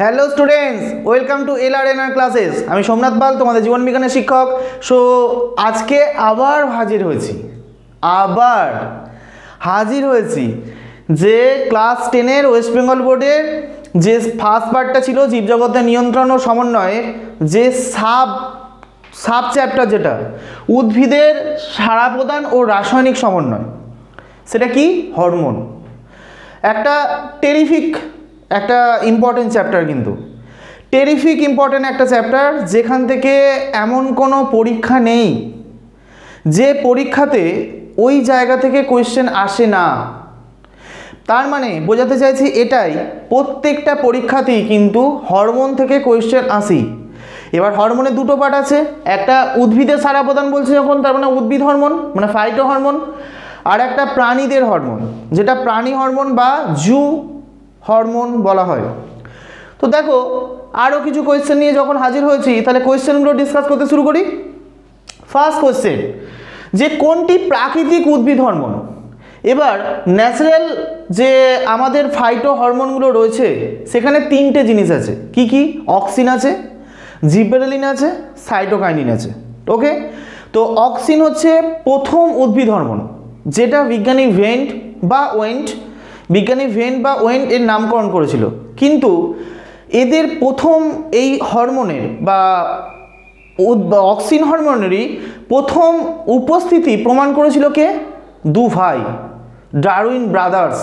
Hello students welcome to L R N R classes আমি সোমনাথ পাল, তোমাদের জীবন বিজ্ঞানের শিক্ষক। সো আজকে আবার হাজির হয়েছি। আবার হাজির হয়েছি যে ক্লাস টেনের ওয়েস্ট বেঙ্গল বোর্ডের যে ফার্স্ট পার্টটা ছিল জীবজগতের নিয়ন্ত্রণ ও সমন্বয়ের যে সাব সাব চ্যাপ্টার যেটা, উদ্ভিদের সাড়া প্রদান ও রাসায়নিক সমন্বয়। সেটা কি? হরমোন। একটা টেরিফিক একটা ইম্পর্টেন্ট চ্যাপ্টার কিন্তু। টেরিফিক ইম্পর্টেন্ট একটা চ্যাপ্টার যেখান থেকে এমন কোনো পরীক্ষা নেই, যে পরীক্ষাতে ওই জায়গা থেকে কোয়েশ্চেন আসে না। তার মানে বোঝাতে চাইছি এটাই, প্রত্যেকটা পরীক্ষাতেই কিন্তু হরমোন থেকে কোয়েশ্চেন আসি। এবার হরমোনের দুটো পার্ট আছে, একটা উদ্ভিদের সারা প্রদান বলছে যখন, তার মানে উদ্ভিদ হরমোন মানে ফাইটো হরমোন আর একটা প্রাণীদের হরমোন যেটা প্রাণী হরমোন বা জু হরমোন বলা হয়। তো দেখো আরও কিছু কোয়েশ্চেন নিয়ে যখন হাজির হয়েছি, তাহলে কোয়েশ্চেনগুলো ডিসকাস করতে শুরু করি। ফার্স্ট কোয়েশ্চেন যে কোনটি প্রাকৃতিক উদ্ভিদ হরমোন? এবার ন্যাচারাল যে আমাদের ফাইটো হরমোনগুলো রয়েছে, সেখানে তিনটে জিনিস আছে। কি কি? অক্সিন আছে জিবেরালিন আছে সাইটোকাইনিন আছে। ওকে তো অক্সিন হচ্ছে প্রথম উদ্ভিদ হরমোন, যেটা বিজ্ঞানী ভেন্ট বা ওয়েন্ট বিজ্ঞানী ভেন্ট বা ওয়েন্ট এর নামকরণ করেছিল। কিন্তু এদের প্রথম এই হরমোনের বা অক্সিন হরমোনেরই প্রথম উপস্থিতি প্রমাণ করেছিল কে? দু ভাই Darwin brothers,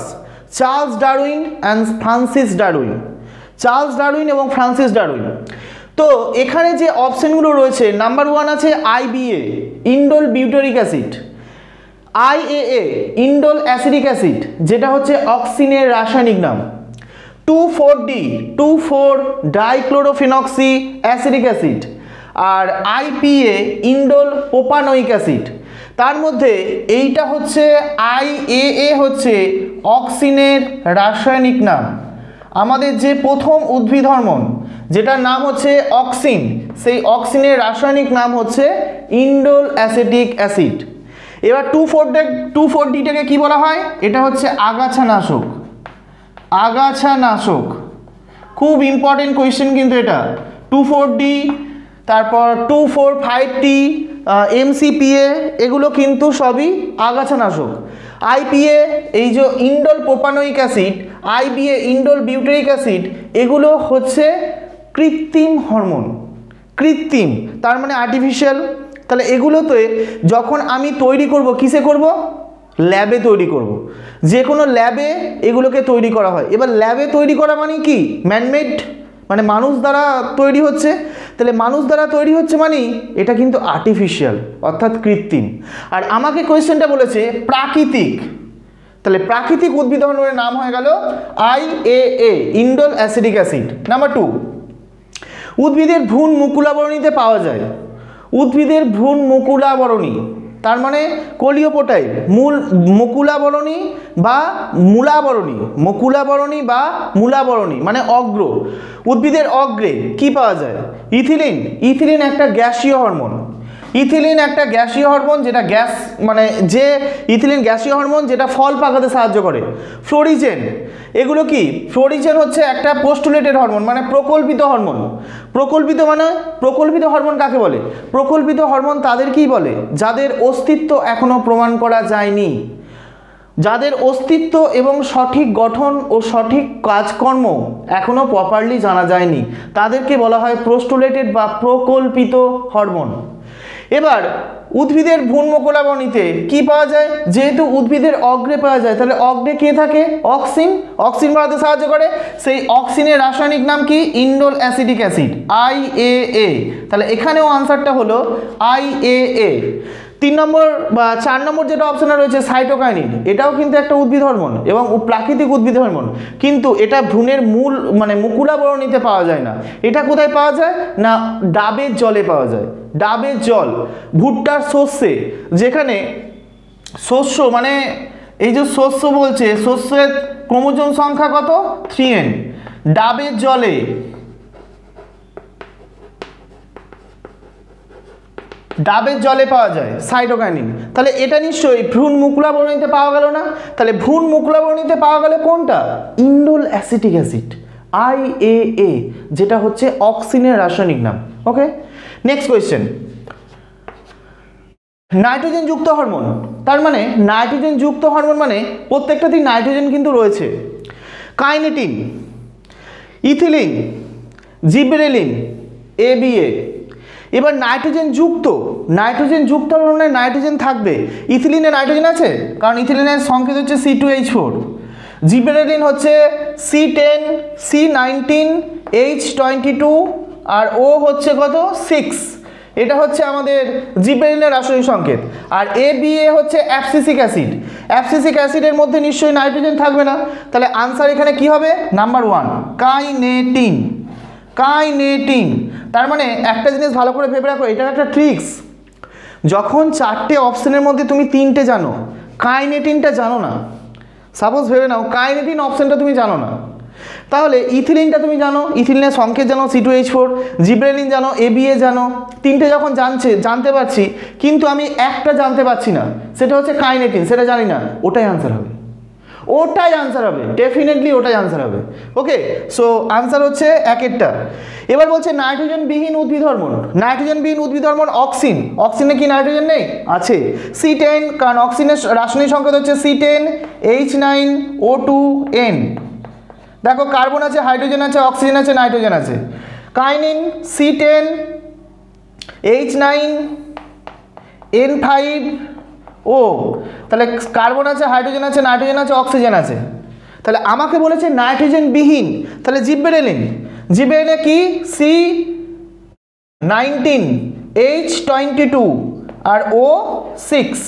Charles Darwin and Francis Darwin. Charles Darwin এবং ফ্রান্সিস ডারউইন। তো এখানে যে অপশনগুলো রয়েছে, নাম্বার ওয়ান আছে IBA indole butyric acid. IAA indole acidic acid যেটা হচ্ছে অক্সিনের রাসায়নিক নাম। Two four D two four dichlorophenoxy acidic acid আর আইপিএ ইন্ডোল পোপানোইক অ্যাসিড তার মধ্যে এইটা হচ্ছে আইএএ হচ্ছে অক্সিনের রাসায়নিক নাম। আমাদের যে প্রথম উদ্ভিদ হরমোন, যেটার নাম হচ্ছে অক্সিন সেই অক্সিনের রাসায়নিক নাম হচ্ছে ইন্ডোল অ্যাসিটিক অ্যাসিড এবার টু ফোর টু ফোর ডিটাকে কী বলা হয়? এটা হচ্ছে আগাছা নাশক আগাছা নাশক খুব ইম্পর্টেন্ট কোয়েশ্চেন কিন্তু এটা। টু ফোর ডি তারপর two four five T MCPA এগুলো কিন্তু সবই আগাছানাশক। আইপিএ এই যে indole propanoic acid IBA indole butyric acid এগুলো হচ্ছে কৃত্রিম হরমোন কৃত্রিম, তার মানে আর্টিফিশিয়াল তাহলে এগুলোতে যখন আমি তৈরি করব, কিসে করব? ল্যাবে তৈরি করব। যে কোনো ল্যাবে এগুলোকে তৈরি করা হয়। এবার ল্যাবে তৈরি করা মানে কি? ম্যানমেড মানে মানুষ দ্বারা তৈরি হচ্ছে। তাহলে মানুষ দ্বারা তৈরি হচ্ছে মানে এটা কিন্তু আর্টিফিশিয়াল অর্থাৎ কৃত্রিম। আর আমাকে কোয়েশ্চেনটা বলেছে প্রাকৃতিক। তাহলে প্রাকৃতিক উদ্ভিদ হরমোনের নাম হয়ে গেল I A A indole acidic acid number two উদ্ভিদের ভ্রূণ মুকুলাবরণীতে পাওয়া যায়। উদ্ভিদের ভ্রূণ মুকুলাবরণী, তার মানে কলিওপোটাই মূল মুকুলাবরণী বা মূলাবরণী, মুকুলাবরণী বা মূলাবরণী মানে অগ্র, উদ্ভিদের অগ্রে কি পাওয়া যায়? ইথিলিন ইথিলিন একটা গ্যাসীয় হরমোন। ইথিলিন একটা গ্যাসীয় হরমোন যেটা গ্যাস মানে যে ইথিলিন গ্যাসীয় হরমোন যেটা ফল পাকাতে সাহায্য করে। ফ্লোরিজেন, এগুলো কি? ফ্লোরিজেন হচ্ছে একটা পোস্টুলেটেড হরমোন মানে প্রকল্পিত হরমোন। প্রকল্পিত মানে প্রকল্পিত হরমোন কাকে বলে? প্রকল্পিত হরমোন তাদেরকেই বলে যাদের অস্তিত্ব এখনও প্রমাণ করা যায়নি। যাদের অস্তিত্ব এবং সঠিক গঠন ও সঠিক কাজকর্ম এখনও প্রপারলি জানা যায়নি, তাদেরকে বলা হয় প্রোস্টুলেটেড বা প্রকল্পিত হরমোন। এবার, উদ্ভিদের ভ্রূণমকলাবনীতে কি পাওয়া যায়? যেহেতু উদ্ভিদের অগ্রে পাওয়া যায়, তাহলে অগ্রে কে থাকে? অক্সিন। অক্সিন বাড়াতে সাহায্য করে। সেই অক্সিনের রাসায়নিক নাম কি? Indole acidic acid I A তাহলে এখানেও আনসারটা হলো আই এ তিন নম্বর বা চার নম্বর যেটা অপশানে রয়েছে সাইটোকাইনিন এটাও কিন্তু একটা উদ্ভিদ হরমোন এবং প্রাকৃতিক উদ্ভিদ হরমোন কিন্তু এটা ভ্রূণের মূল মানে মুকুলাবরণীতে পাওয়া যায় না। এটা কোথায় পাওয়া যায়? না, ডাবের জলে পাওয়া যায়। ডাবের জল, ভুট্টার শস্যে যেখানে শস্য মানে এই যে শস্য বলছে, শস্যের ক্রোমোজোম সংখ্যা কত? থ্রি এন ডাবের জলে ডাবের জলে পাওয়া যায় সাইটোকাইনিন তাহলে এটা নিশ্চয়ই ভ্রূণ মুকুলাবরণীতে পাওয়া গেল না? তাহলে ভ্রূণ মুকুলা মুকুলাবরণীতে পাওয়া গেল কোনটা? Indole acetic acid, I A A, যেটা হচ্ছে অক্সিনের রাসায়নিক নাম। ওকে? নেক্সট কোয়েশ্চেন নাইট্রোজেন যুক্ত হরমোন। তার মানে নাইট্রোজেন যুক্ত হরমোন মানে প্রত্যেকটাতেই নাইট্রোজেন কিন্তু রয়েছে। কাইনেটিন, ইথিলিন, জিব্রেলিন এ। এবার নাইট্রোজেন যুক্ত নাইট্রোজেন যুক্ত হরমোনে নাইট্রোজেন থাকবে। ইথিলিনে নাইট্রোজেন আছে? কারণ ইথিলিনের সংকেত হচ্ছে C two H four gibberellin হচ্ছে C ten C nineteen H twenty two আর ও হচ্ছে কত? সিক্স এটা হচ্ছে আমাদের জিব্রেলিনের রাসায়নিক সংকেত। আর এ বি এ হচ্ছে অ্যাপসিসিক অ্যাসিড। অ্যাপসিসিক অ্যাসিডের মধ্যে নিশ্চয়ই নাইট্রোজেন থাকবে না। তাহলে আনসার এখানে কি হবে? Number one kinetin. কাইনেটিন তার মানে একটা জিনিস ভালো করে ভেবে রাখো এটা একটা ট্রিক্স যখন চারটে অপশনের মধ্যে তুমি তিনটে জানো, কাইনেটিনটা জানো না। সাপোজ ভেবে নাও, কাইনেটিন অপশনটা তুমি জানো না। তাহলে ইথিলিনটা তুমি জানো, ইথিলিনের সংকেত জানো C two H four gibberellin জানো এবিএ জানো। তিনটে যখন জানছে, জানতে পারছি, কিন্তু আমি একটা জানতে পারছি না, সেটা হচ্ছে কাইনেটিন, সেটা জানি না, ওটাই আনসার হবে। ওটাই আনসার হবে ডেফিনেটলি ওটাই আনসার হবে। ওকে সো আনসার হচ্ছে একেরটা এবার বলছে নাইট্রোজেন বিহীন উদ্ভিদ হরমোন। নাইট্রোজেন বিহীন উদ্ভিদ হরমোন অক্সিন অক্সিনে কি নাইট্রোজেন নেই? আছে। সি টেন কারণ অক্সিনের রাসায়নিক সংকেত হচ্ছে C ten H nine O two N দেখো কার্বন আছে হাইড্রোজেন আছে অক্সিজেন আছে নাইট্রোজেন আছে। Kinin C ten H nine N five O, তাহলে কার্বন আছে, হাইড্রোজেন আছে, নাইট্রোজেন আছে, অক্সিজেন আছে। তাহলে আমাকে বলেছে নাইট্রোজেন বিহীন তাহলে জিব্বেরেলিন জিব্বেরেলিনে কি? C nineteen H twenty two আর ও সিক্স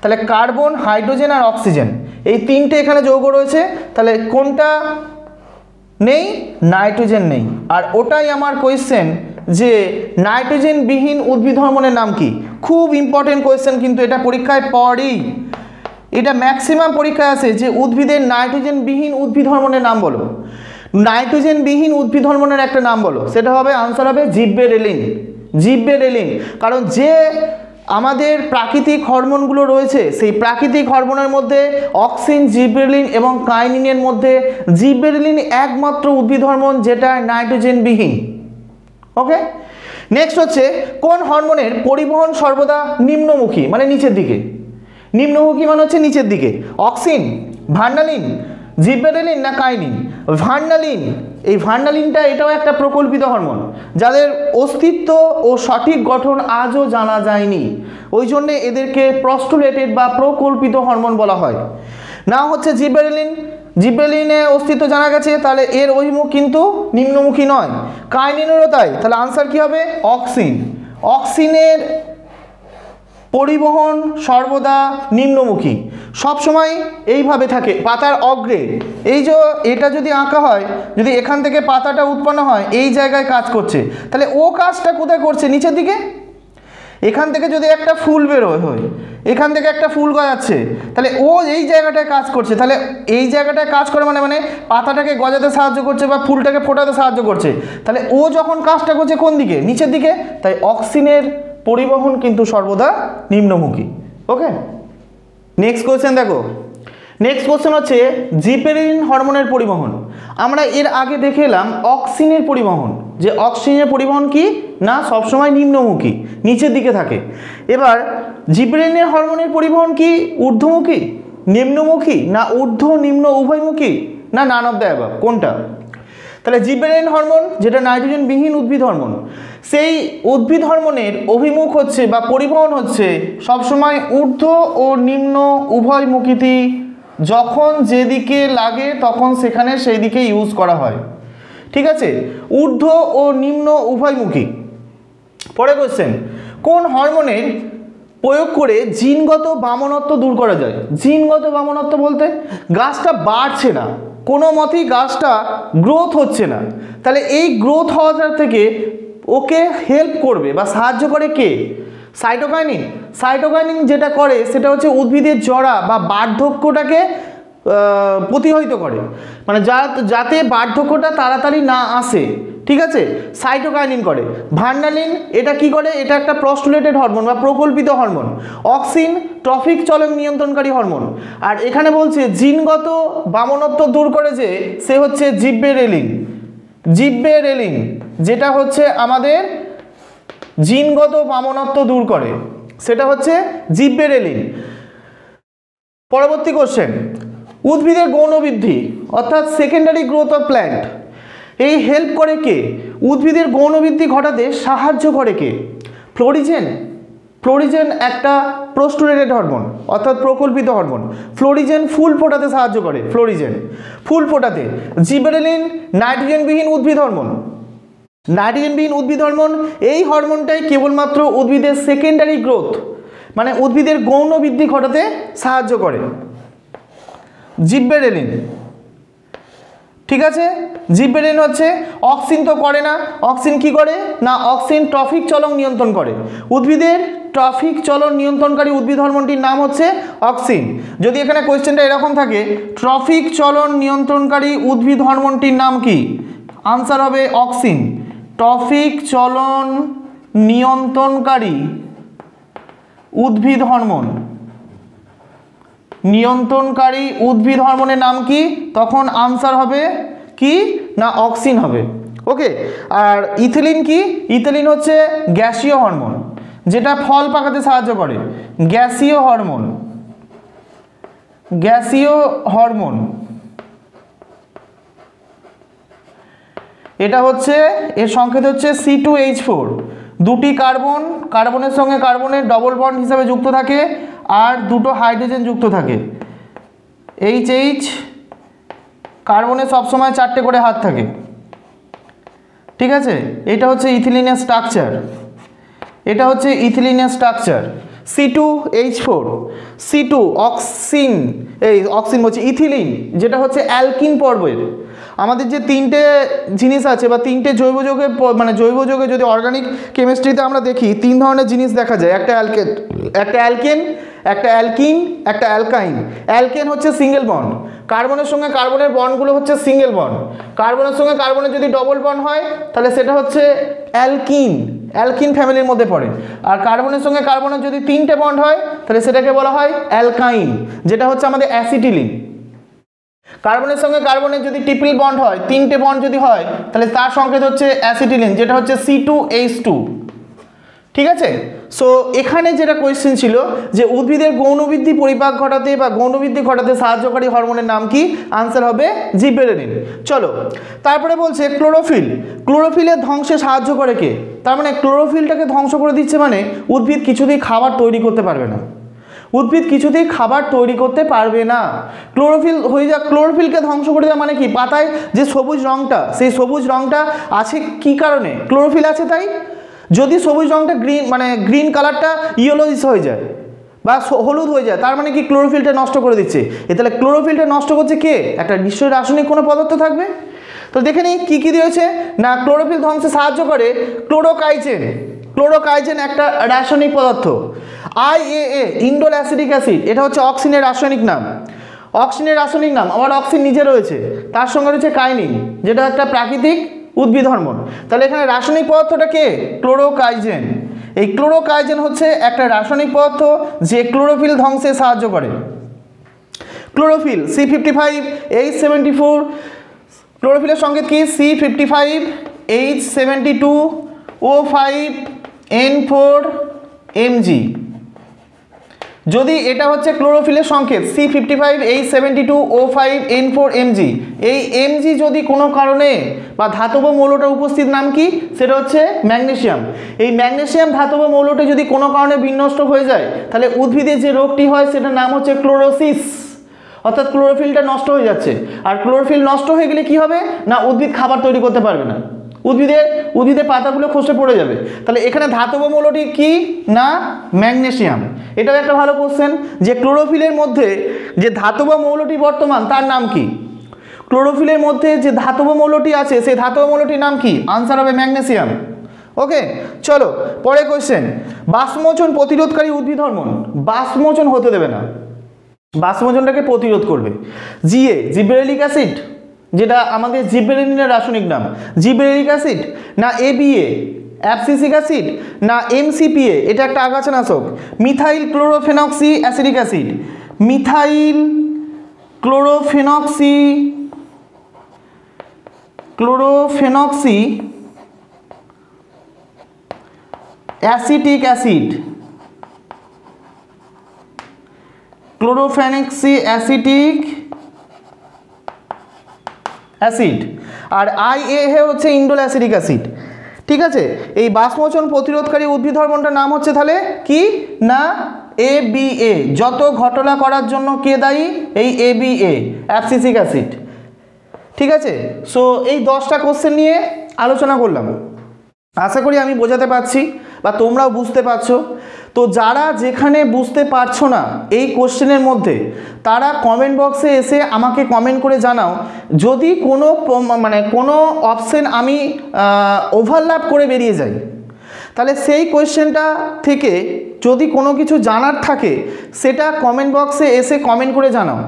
তাহলে কার্বন, হাইড্রোজেন আর অক্সিজেন। এই তিনটে এখানে যৌগ রয়েছে। তাহলে কোনটা নেই? নাইট্রোজেন নেই। আর ওটাই আমার কোয়েশ্চেন যে নাইট্রোজেন বিহীন উদ্ভিদ হরমোনের নাম কি? খুব ইম্পর্টেন্ট কোয়েশ্চেন কিন্তু এটা পরীক্ষায় পড়েই এটা ম্যাক্সিমাম পরীক্ষায় আছে যে উদ্ভিদের নাইট্রোজেন বিহীন উদ্ভিদ হরমোনের নাম বলো। নাইট্রোজেন বিহীন উদ্ভিদ হরমোনের একটা নাম বলো। সেটা হবে আনসার হবে জিব্বেরেলিন জিব্বেরেলিন কারণ যে আমাদের প্রাকৃতিক হরমোনগুলো রয়েছে, সেই প্রাকৃতিক হরমোনের মধ্যে অক্সিন জিব্রেলিন এবং কাইনিনের মধ্যে জিব্রেলিন একমাত্র উদ্ভিদ হরমোন যেটা নাইট্রোজেন বিহীন ওকে নেক্সট হচ্ছে, কোন হরমোনের পরিবহন সর্বদা নিম্নমুখী? মানে নিচের দিকে। নিম্নমুখী মানে হচ্ছে নিচের দিকে। অক্সিন ভার্নালিন জিব্রেলিন না কাইনিন ভার্নালিন এই ভার্নালিনটা এটাও একটা প্রকল্পিত হরমোন। যাদের অস্তিত্ব ও সঠিক গঠন আজও জানা যায়নি। ওই জন্যে এদেরকে প্রস্টুলেটেড বা প্রকল্পিত হরমোন বলা হয়। না হচ্ছে জিব্রেলিন জিব্রেলিনে অস্তিত্ব জানা গেছে, তাহলে এর অভিমুখ কিন্তু নিম্নমুখী নয়। কাইনিনেরও তাই। তাহলে আনসার কি হবে? অক্সিন। অক্সিনের পরিবহন সর্বদা নিম্নমুখী। সব সময় এইভাবে থাকে, পাতার অগ্রে। এই যে এটা যদি আঁকা হয়, যদি এখান থেকে পাতাটা উৎপন্ন হয়, এই জায়গায় কাজ করছে। তাহলে ও কাজটা কোথায় করছে? নিচের দিকে? এখান থেকে যদি একটা ফুল বেরোয়, হয়, এখান থেকে একটা ফুল গজাচ্ছে, তাহলে ও এই জায়গাটায় কাজ করছে, তাহলে এই জায়গাটায় কাজ করে মানে মানে পাতাটাকে গজাতে সাহায্য করছে বা ফুলটাকে ফোটাতে সাহায্য করছে, তাহলে ও যখন কাজটা করছে কোন দিকে? নিচের দিকে? তাই অক্সিনের পরিবহন কিন্তু সর্বদা নিম্নমুখী ওকে নেক্সট কোয়েশ্চেন দেখো নেক্সট কোয়েশ্চেন হচ্ছে জিপেরিন হরমোনের পরিবহন। আমরা এর আগে দেখে এলাম অক্সিনের পরিবহন। যে অক্সিজেনের পরিবহন কি? না, সবসময় নিম্নমুখী, নিচের দিকে থাকে। এবার, জিব্রেনের হরমোনের পরিবহন কি? ঊর্ধ্বমুখী, নিম্নমুখী, না ঊর্ধ্ব, নিম্ন, উভয়মুখী, না নান অফ দ্য কোনটা? তাহলে জিব্রেন হরমোন, যেটা নাইট্রোজেনবিহীন উদ্ভিদ হরমোন, সেই উদ্ভিদ হরমোনের অভিমুখ হচ্ছে বা পরিবহন হচ্ছে সবসময় ঊর্ধ্ব ও নিম্ন উভয়মুখীতি যখন যেদিকে লাগে তখন সেখানে সেই দিকে ইউজ করা হয়। ঠিক আছে? ঊর্ধ্ব ও নিম্ন উভয়মুখী। পরে কোশ্চেন কোন হরমোনের প্রয়োগ করে জিনগত বামনত্ব দূর করা যায়? জিনগত বামনত্ব বলতে গাছটা বাড়ছে না, কোনো মতেই গাছটা গ্রোথ হচ্ছে না। তাহলে এই গ্রোথ হওয়াটা থেকে ওকে হেল্প করবে বা সাহায্য করে কে? সাইটোকাইনিন সাইটোকাইনিন যেটা করে, সেটা হচ্ছে উদ্ভিদের জড়া বা বার্ধক্যটাকে প্রতিহত করে। মানে যা, যাতে বার্ধক্যটা তাড়াতাড়ি না আসে, ঠিক আছে? সাইটোকাইনিন করে। ভান্ডালিন এটা কি করে? এটা একটা প্রস্টুলেটেড হরমোন বা প্রকল্পিত হরমোন অক্সিন ট্রফিক চলন নিয়ন্ত্রণকারী হরমোন আর এখানে বলছে, জিনগত বামনত্ব দূর করে যে, সে হচ্ছে জিব্বে রেলিং জিব্বেরেলিন। জিব্বেরেলিন, যেটা হচ্ছে আমাদের জিনগত বামনত্ব দূর করে। সেটা হচ্ছে জিব্বেরেলিন পরবর্তী কোশ্চেন উদ্ভিদের গৌণবৃদ্ধি অর্থাৎ সেকেন্ডারি গ্রোথ অফ প্ল্যান্ট এই হেল্প করে কে? উদ্ভিদের গৌণবৃদ্ধি ঘটাতে সাহায্য করে কে? ফ্লোরিজেন। ফ্লোরিজেন একটা প্রস্টুরেটেড হরমোন অর্থাৎ প্রকল্পিত হরমোন ফ্লোরিজেন ফুল ফোটাতে সাহায্য করে, ফ্লোরিজেন। ফুল ফোটাতে। জিবেরেলিন নাইট্রোজেনবিহীন উদ্ভিদ হরমোন নাইট্রোজেনবিহীন উদ্ভিদ হরমোন, এই হরমোনটাই কেবলমাত্র উদ্ভিদের সেকেন্ডারি গ্রোথ মানে উদ্ভিদের গৌণ বৃদ্ধি ঘটাতে সাহায্য করে। জিব্বেরেলিন, ঠিক আছে? জিব্বেরেলিন হচ্ছে অক্সিন তো করে না। অক্সিন কি করে? না অক্সিন ট্রফিক চলন নিয়ন্ত্রণ করে। উদ্ভিদের ট্রফিক চলন নিয়ন্ত্রণকারী উদ্ভিদ হরমোনটির নাম হচ্ছে অক্সিন যদি এখানে কোয়েশ্চেনটা এরকম থাকে ট্রফিক চলন নিয়ন্ত্রণকারী উদ্ভিদ হরমোনটির নাম কি? আনসার হবে অক্সিন ট্রফিক চলন নিয়ন্ত্রণকারী উদ্ভিদ হরমোন। নিয়ন্ত্রণকারী উদ্ভিদ হরমোনের নাম কি? তখন আনসার হবে কি? না, অক্সিন হবে। ওকে? আর ইথিলিন কি? ইথিলিন হচ্ছে গ্যাসীয় হরমোন, যেটা ফল পাকাতে সাহায্য করে। গ্যাসীয় হরমোন। গ্যাসীয় হরমোন। এটা হচ্ছে, এর সংকেত হচ্ছে সি টু এইচ ফোর দুটি কার্বন, কার্বনের সঙ্গে কার্বনের ডবল বন্ড হিসাবে যুক্ত থাকে, আর দুটো হাইড্রোজেন যুক্ত থাকে। এইচ এইচ কার্বনে সবসময় চারটে করে হাত থাকে। ঠিক আছে? এটা হচ্ছে ইথিলিনের স্ট্রাকচার এটা হচ্ছে ইথিলিনের structure C two H four C two auxin, এই অক্সিন বলছি, ইথিলিন, যেটা হচ্ছে অ্যালকিন পর্বের। আমাদের যে তিনটে জিনিস আছে বা তিনটে জৈব যৌগের মানে জৈব যৌগে যদি অর্গানিক কেমিস্ট্রিতে আমরা দেখি, তিন ধরনের জিনিস দেখা যায়। একটা অ্যালকেন একটা অ্যালকেন একটা অ্যালকিন একটা অ্যালকাইন অ্যালকেন হচ্ছে সিঙ্গেল বন্ড কার্বনের সঙ্গে কার্বনের বন্ডগুলো হচ্ছে সিঙ্গেল বন্ড কার্বনের সঙ্গে কার্বনের যদি ডবল বন্ড হয়, তাহলে সেটা হচ্ছে অ্যালকিন অ্যালকিন ফ্যামিলির মধ্যে পড়ে। আর কার্বনের সঙ্গে কার্বনের যদি তিনটে বন্ড হয়, তাহলে সেটাকে বলা হয় অ্যালকাইন যেটা হচ্ছে আমাদের অ্যাসিটিলিন কার্বনের সঙ্গে কার্বনের যদি ট্রিপল বন্ড হয়, তিনটে বন্ড যদি হয়, তাহলে তার সংকেত হচ্ছে অ্যাসিটিলিন যেটা হচ্ছে সি টু এইচ টু ঠিক আছে? সো এখানে যেটা কোয়েশ্চেন ছিল যে উদ্ভিদের গৌণবৃদ্ধি পরিপাক ঘটাতে বা গৌণবৃদ্ধি ঘটাতে সাহায্যকারী হরমোনের নাম কি? আনসার হবে জিবেরেলিন। চলো, তারপরে বলছে ক্লোরোফিল। ক্লোরোফিলের ধ্বংসে সাহায্য করে কে? তার মানে ক্লোরোফিলটাকে ধ্বংস করে দিচ্ছে মানে উদ্ভিদ কিছুতেই খাবার তৈরি করতে পারবে না। উদ্ভিদ কিছুতেই খাবার তৈরি করতে পারবে না। ক্লোরোফিল হয়ে যা ক্লোরোফিলকে ধ্বংস করে দেওয়া মানে কি? পাতায় যে সবুজ রঙটা সেই সবুজ রঙটা আছে কি কারণে? ক্লোরোফিল আছে তাই? যদি সবুজ রঙটা গ্রিন মানে গ্রিন কালারটা ইয়েলোইস হয়ে যায় বা হলুদ হয়ে যায়, তার মানে কি ক্লোরোফিলটা নষ্ট করে দিচ্ছে? এ তাহলে ক্লোরোফিলটা নষ্ট করছে কে? একটা নিশ্চয়ই রাসায়নিক কোনো পদার্থ থাকবে? তো দেখে নিই কী কী দিয়েছে না, ক্লোরোফিল ধ্বংসে সাহায্য করে ক্লোরোকাইজেন ক্লোরোকাইজেন একটা রাসায়নিক পদার্থ। I A A indole acidic acid, এটা হচ্ছে অক্সিনের রাসায়নিক নাম। অক্সিনের রাসায়নিক নাম, আবার অক্সিন নিজে রয়েছে, তার সঙ্গে রয়েছে কাইনিন, যেটা একটা প্রাকৃতিক উদ্ভিদ হরমোন। তাহলে এখানে রাসায়নিক পদার্থটা কে? ক্লোরোকাইজেন। এই ক্লোরোকাইজেন হচ্ছে একটা রাসায়নিক পদার্থ, যে ক্লোরোফিল ধ্বংসে সাহায্য করে। Chlorophyll C fifty five H seventy four ক্লোরোফিলের সঙ্গে কি? C fifty five H seventy two O five N four Mg যদি এটা হচ্ছে ক্লোরোফিলের সংকেত C fifty five H seventy two O five N four Mg এই এমজি যদি কোনো কারণে বা ধাতব মৌলটা উপস্থিত নাম কি? সেটা হচ্ছে ম্যাগনেসিয়াম। এই ম্যাগনেসিয়াম ধাতব মৌলটা যদি কোনো কারণে বিনষ্ট হয়ে যায়, তাহলে উদ্ভিদের যে রোগটি হয়, সেটার নাম হচ্ছে ক্লোরোসিস। অর্থাৎ ক্লোরোফিলটা নষ্ট হয়ে যাচ্ছে। আর ক্লোরোফিল নষ্ট হয়ে গেলে কি হবে? না, উদ্ভিদ খাবার তৈরি করতে পারবে না। উদ্ভিদের উদ্ভিদের পাতাগুলো খসে পড়ে যাবে। তাহলে এখানে ধাতব মৌলটি কি না? ম্যাগনেশিয়াম এটাও একটা ভালো কোশ্চেন যে ক্লোরোফিলের মধ্যে যে ধাতব মৌলটি বর্তমান, তার নাম কি? ক্লোরোফিলের মধ্যে যে ধাতব মৌলটি আছে, সেই ধাতব মৌলটির নাম কি? আনসার হবে ম্যাগনেসিয়াম। ওকে চলো পরে কোশ্চেন বাষ্পমোচন প্রতিরোধকারী উদ্ভিদ হরমোন। বাষ্পমোচন হতে দেবে না। বাষ্পমোচনটাকে প্রতিরোধ করবে। GA gibberellic acid. যেটা আমাদের জিব্রেলিনের রাসায়নিক নাম। জিব্রেলিক অ্যাসিড না এবিএ অ্যাপসিসিক অ্যাসিড না এমসিপিএ এটা একটা আগাছানাশক। Methyl chlorophenoxy acidic acid. Methyl chlorophenoxy chlorophenoxy acetic acid. Chlorophenoxy acetic acid. R I IA হচ্ছে ইন্ডোল অ্যাসিডিক অ্যাসিড। ঠিক আছে? এই বাষ্পমোচন প্রতিরোধকারী উদ্ভিদ হরমোনটার নাম হচ্ছে তাহলে কি? না? এ বি এ যত ঘটনা করার জন্য কে দায়ী? এই A B A abscisic acid. ঠিক আছে? সো এই দশটা কোশ্চেন নিয়ে আলোচনা করলাম। আশা করি আমি বোঝাতে পারছি। বা তোমরাও বুঝতে পারছ? তো যারা যেখানে বুঝতে পারছ না এই কোশ্চেনের মধ্যে, তারা কমেন্ট বক্সে এসে আমাকে কমেন্ট করে জানাও। যদি কোনো মানে কোনো অপশন আমি ওভারল্যাপ করে বেরিয়ে যাই, তাহলে সেই কোয়েশ্চেনটা থেকে যদি কোনো কিছু জানার থাকে, সেটা কমেন্ট বক্সে এসে কমেন্ট করে জানাও।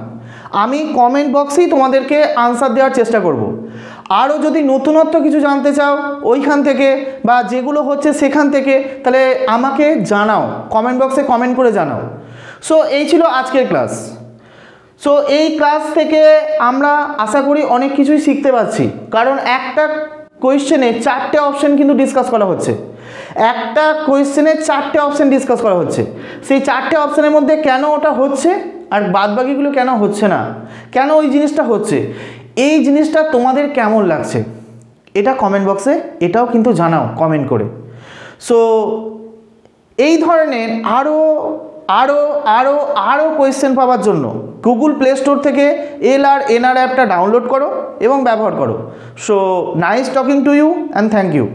আমি কমেন্ট বক্সেই তোমাদেরকে আনসার দেওয়ার চেষ্টা করব। আরও যদি নতুনত্ব কিছু জানতে চাও ওইখান থেকে বা যেগুলো হচ্ছে সেখান থেকে, তাহলে আমাকে জানাও কমেন্ট বক্সে কমেন্ট করে জানাও। সো এই ছিল আজকের ক্লাস সো এই ক্লাস থেকে আমরা আশা করি অনেক কিছুই শিখতে পারছি। কারণ একটা কোয়েশ্চেনে চারটে অপশন কিন্তু ডিসকাস করা হচ্ছে। একটা কোয়েশ্চেনে চারটে অপশন ডিসকাস করা হচ্ছে। সেই চারটে অপশনের মধ্যে কেন ওটা হচ্ছে আর বাদবাকিগুলো কেন হচ্ছে না? কেন ওই জিনিসটা হচ্ছে? এই জিনিসটা তোমাদের কেমন লাগছে? এটা কমেন্ট বক্সে এটাও কিন্তু জানাও কমেন্ট করে। সো এই ধরনের আরও আরও আরও আরও কোয়েশ্চেন পাওয়ার জন্য গুগল প্লে স্টোর থেকে এল আর এনআর অ্যাপটা ডাউনলোড করো এবং ব্যবহার করো। So nice talking to you and thank you